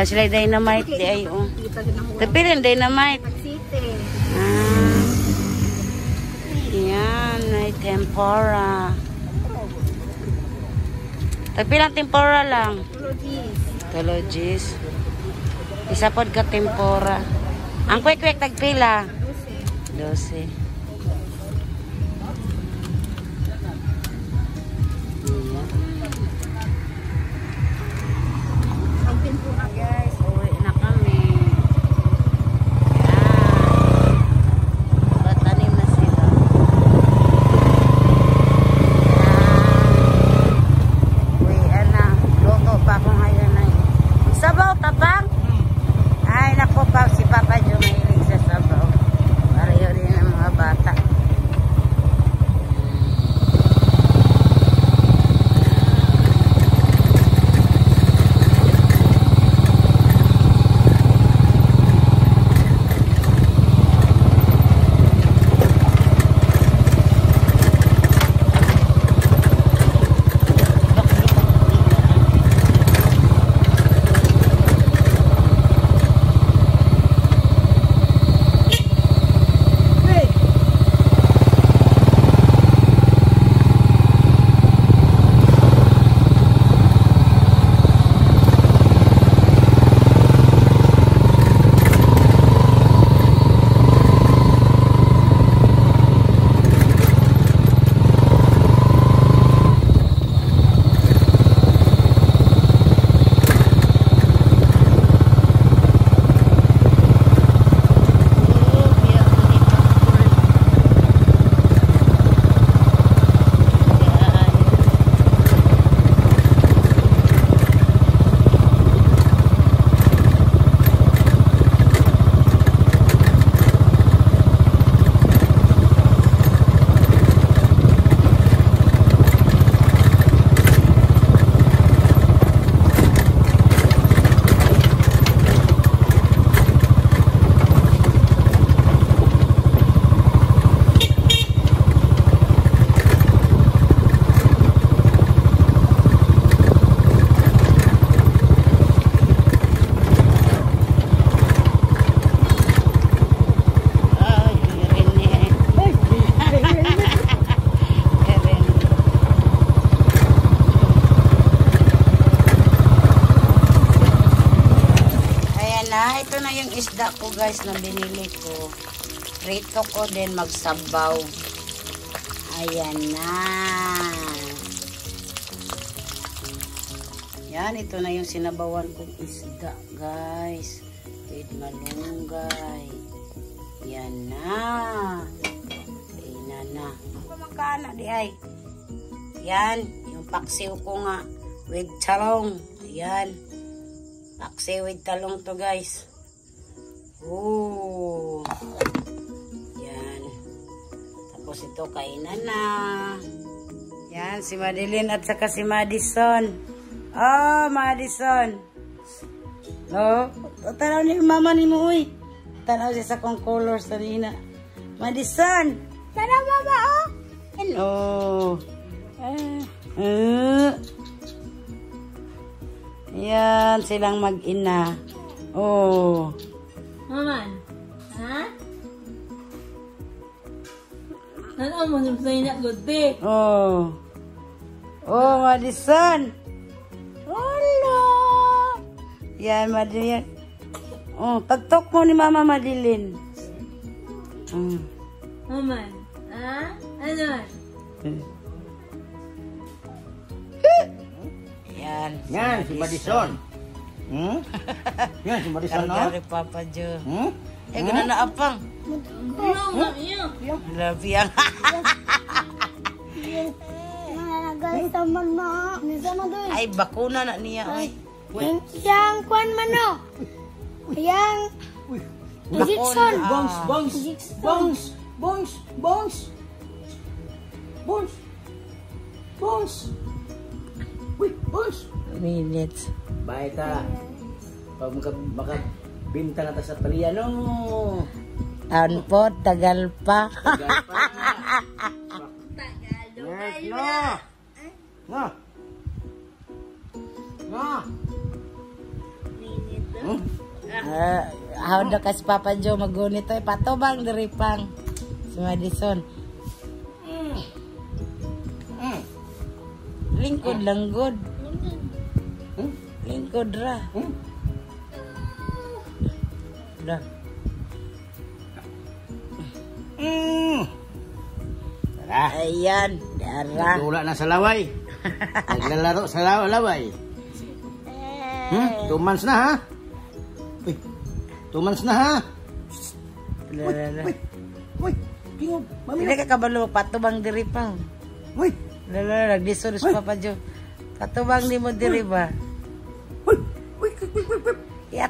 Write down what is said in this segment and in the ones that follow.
Ah, sila dynamite di ay oh. Kita din ang Tapi rin dynamite. Ah. Yan, ay tempura. Tapi lang tempura lang. Tologis. Isa pod ka tempura. Ang quick-quick tagpila. 12. Pagpin guys na binili ko. Rito ko din magsabaw. Ayan na. Yan, ito na yung sinabawan kong isda guys. With malunggay. Yan na. Ina na. Kumakana di ay. Yan, yung paksiw ko nga with talong. Yan. Paksiw with talong to guys. Ooh. Yan. Tapos ito kainan na. Yan, si Madeline at saka si Madison. Oh, Madison. No, tanaw ni mama ni mo, uy. Tanaw siya sa kong colors kanina. Madison. Tanaw mama, oh. Hello. Ah. Uh. Yan, silang mag-ina. Oh. Maman, ha? Ano mo nung sa inak gudi? Oh. Oh, Madison. Hello. Yan, Madeline. Oh, pagtok mo ni Mama Madeline. Mm. Maman, ha? Ano? Yan. Yan, si Madison. Hmm? Yan, si Madison, no? Kargari Papa Jo. Hmm? Eh, gana na apang. Ano nga iyo? Love na. Na doon. Ay, bakuna na niya. Ay. Yang kwan man no. Yang Injection. Bones, bones, bones, bones, bones, bones, bones. Uy, bones. Minutes. Bahay ta. Pag maka, maka binta na ta sa paliano. Taon po, tagal pa. Tagal pa. Yes, no. No. No. Hmm? Uh, how na kasi Papa Joe magunit to. Patubang diri pang. Si Madison. Hmm. Lingkod lang good. Hmm? Lingkod ra. Hmm? Da. Hmm. Tara. Ayan, dara. Wala na sa laway. Naglalaro sa law- laway. Hmm? Two months na ha? Uy. Two months na ha? Lala. Uy. Uy. Tingog. Mami Hindi ka kabalo patubang diri pang. Uy. Lala, nagdisor si Papa Joe. Patubang ni mo diri ba? Uy.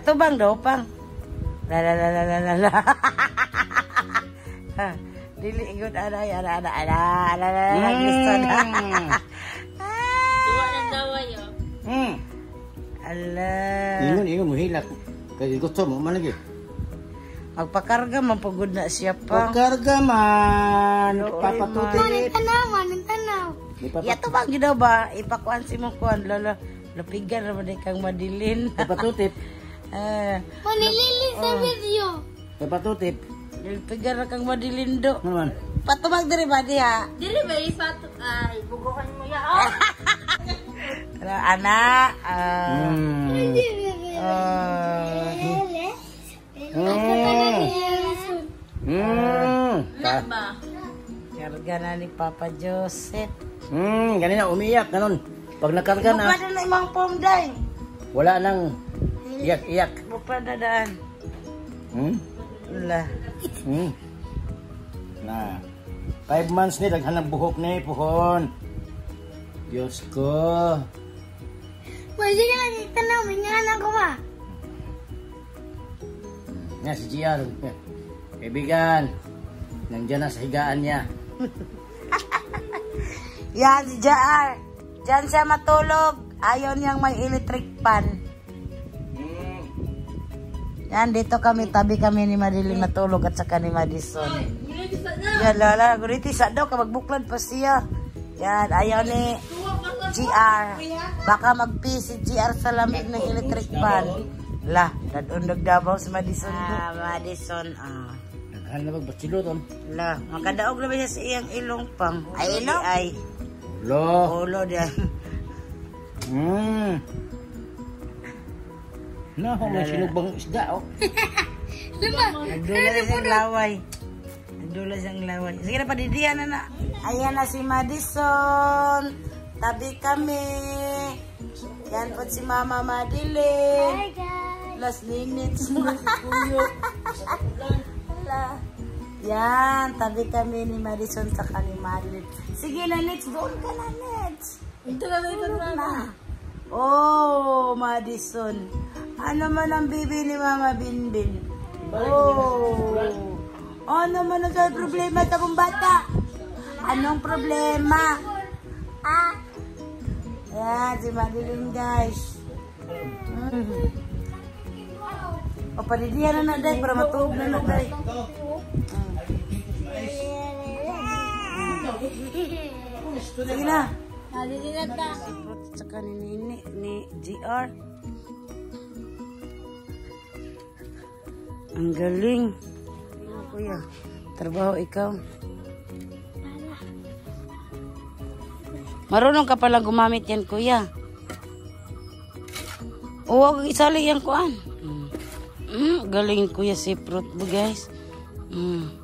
Iatubang daw pang. La la la la la la la. Dili igod ana ana ana ana ana ana nagdisor. Hmm. Tuwa ng daway, oh. Hmm. Ala. Ingon, ingon mo hilak. Kaya gusto mo, malagi. Magpakarga man pagod na siya pa. Pagkarga man. Oo, Papatutip. Tanaw, tanaw. Iatubang gid daw ba? Ipakuan si mo kuan lolo. Lapigan ra man kang madilin. Papatutip. Ah, Manililis sa video. Papatutip. lapigan ra kang madilin do. Ano man? Patubang diri ba diha? Dili ba ipato? Ay, bugukan mo ya, oh. Ala ana. Ah. Hmm. ah, Hmm. Na ba? karga na ni Papa Joseph. Hmm. Ganina, umiyak. Ganon. Pag nakarga na, Bupa na imong pomday. wala nang iyak-iyak. Bupa na daan. Hmm? Wala. Hmm. Na. Five months ni, daghan ng buhok ni, puhon. Diyos ko. Pwede ka lang tanaw, may nga ko ba? Nga si GR. Kaibigan. Nandiyan na sa higaan niya. Yan, si Jaar. Diyan siya matulog. Ayaw niyang may electric pan. Yan, dito kami, tabi kami ni Madeline matulog at saka ni Madison. Yan, lala, guriti sa daw, kabagbuklad pa siya. Yan, ayaw ni GR. Baka magpi si GR sa lamig ng electric pan. La, dadundog dabaw si Madison. Ah, Madison, ah. Daghan na magbatsiluton. La, makadaog na ba siya sa iyang ilong pang? Ay, ilong? Ay, Lo. ulo diyan. Hmm. Na, ako may sinugbang isda, oh. Nagdula siyang laway. Nagdula siyang laway. Sige na, padidihan na na. Ayan na si Madison. Tabi kami. Yan po si Mama Madeline. Hi guys. Last minutes. Yan, tabi kami ni Madison sa Madeline. Sige na, Nets. Doon ka na, Nets. Ito na, ito na. Na. Oh, Madison. Ano man ang bibi ni Mama Binbin? Oh. Ano man ang problema sa mong bata? Anong problema? Ah. Yan, si Madeline, guys. Mm. O, panidihan na na, day, para matulog na na, day. Sige na. Nalililat na. Fruit tsaka ni Nini, ni GR. Ang galing. Ano, kuya? Trabaho ikaw. Marunong ka pala gumamit yan, kuya. Huwag isali yan, kuan. Mm. Mm, galing, kuya, si Fruit, guys. Mm.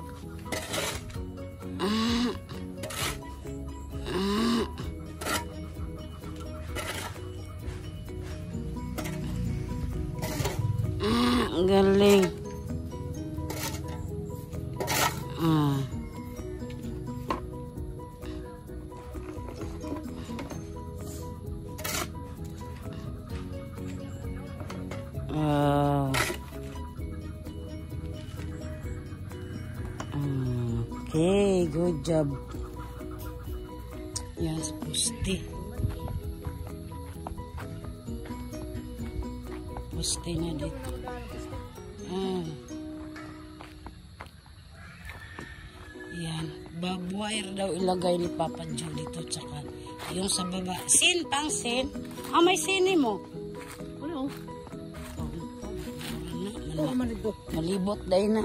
Ah. Okay, good job. Yes, pusti. Pusti na dito. Wire daw ilagay ni Papa Joe dito. Tsaka yung sa baba. Sin, pang sin. Ah, may sini mo. Ano? Ano naman ito? Malibot dahil na.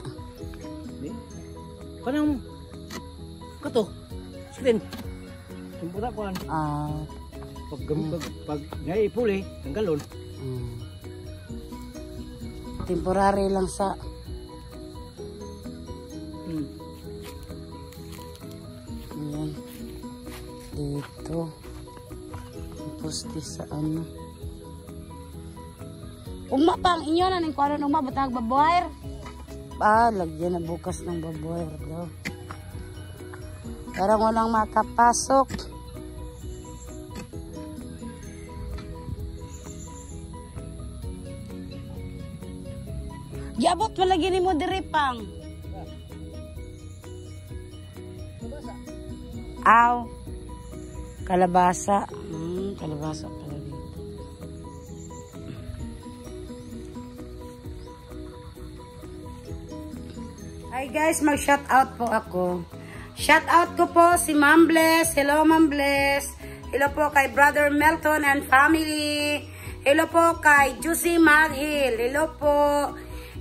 Kanang... Kato. Screen. Tumpura ko an. Ah, Pag, pag, pag, ngay ipuli, ang galon. mm. Temporary lang sa... Dito. Di sa ano. Ugma pa ang inyo na ning kuano ugma butang baboyer. Ah, lagyan na bukas ng baboyer daw. Parang walang makapasok. Yabot malagi ni mo diri pang. Aw. Kalabasa. Hmm, kalabasa pala dito. Hi guys, mag-shout out po ako. Shout out ko po si Ma'am Bless. Hello Ma'am Bless. Hello po kay Brother Melton and family. Hello po kay Juicy Maghil. Hello po.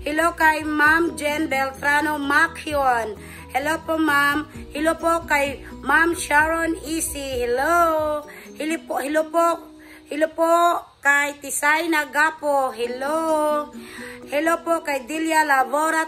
Hello kay Ma'am Jen Beltrano Macchion. Hello po Ma'am. Hello po kay Ma'am Sharon Easy. Hello. Hello po. Hello po. Hello po kay Tisay Nagapo. Hello. Hello po kay Delia Lavora.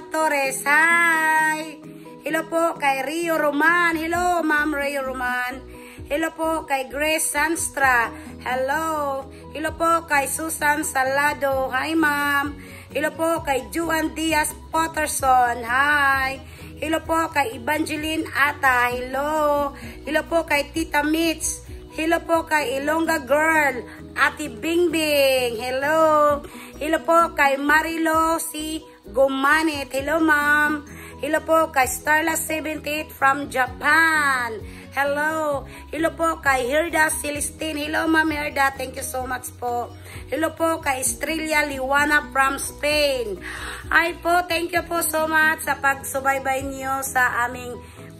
Hi. Hello po kay Rio Roman. Hello, Ma'am Rio Roman. Hello po kay Grace Sanstra. Hello. Hello po kay Susan Salado. Hi, Ma'am. Hello po kay Juan Diaz Potterson. Hi. Hello po kay Evangeline Ata. Hello. Hello po kay Tita Mitz. Hello po kay Ilongga Girl. Ate Bingbing. Hello. Hello po kay Marilo C. Gumanit. Hello, ma'am. Hello po kay Starla78 from Japan. Hello. Hello po kay Hilda Celestine. Hello, Ma'am Hilda. Thank you so much po. Hello po kay Estrella Liwana from Spain. Hi po. Thank you po so much sa pagsubaybay niyo sa aming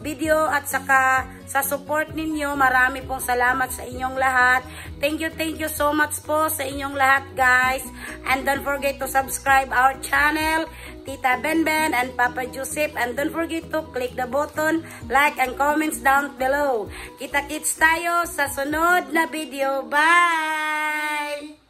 video at saka sa support ninyo. Marami pong salamat sa inyong lahat. Thank you, thank you so much po sa inyong lahat guys. And don't forget to subscribe our channel, Tita Benben and Papa Joseph. And don't forget to click the button, like and comments down below. Kita-kits tayo sa sunod na video. Bye!